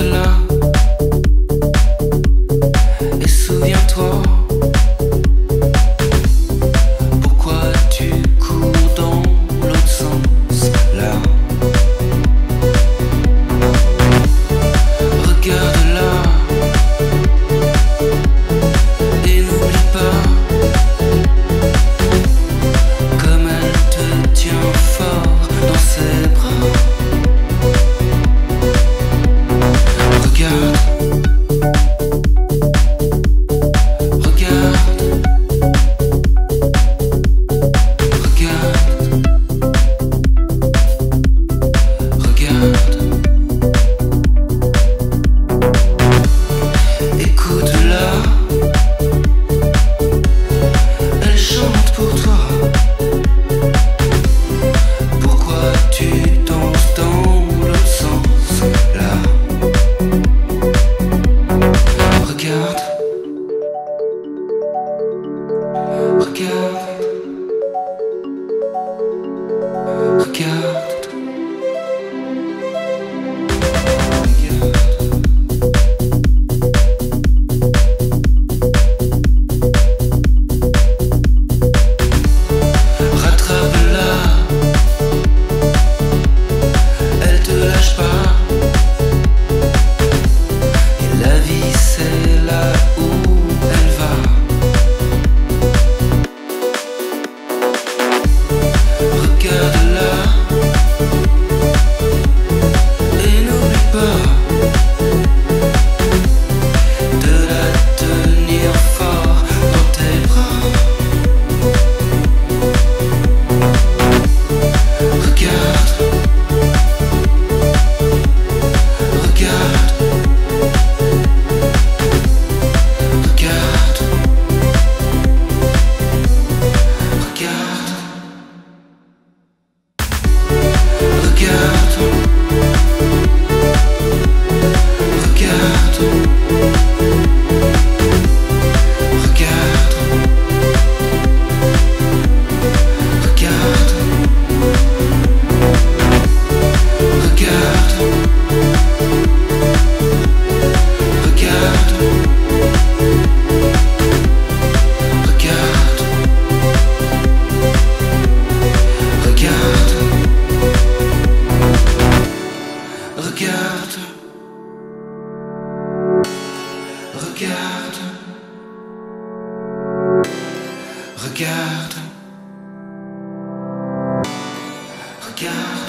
the love. Regarde, regarde, regarde, regarde, regarde.